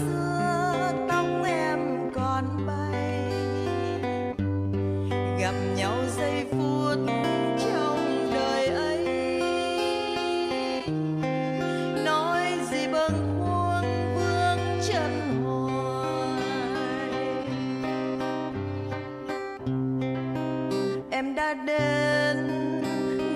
xưa tóc em còn bay. Gặp nhau giây phút trong đời ấy. Nói gì bâng khuâng vương chân hoài. Em đã đến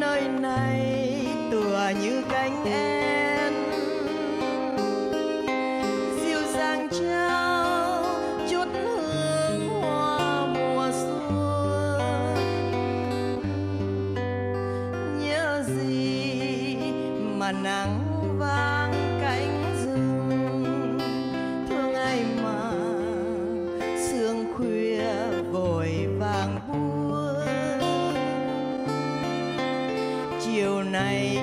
nơi này, tựa như cánh em. Mà nắng vang cánh rừng thương ai mà sương khuya vội vàng buông. Chiều này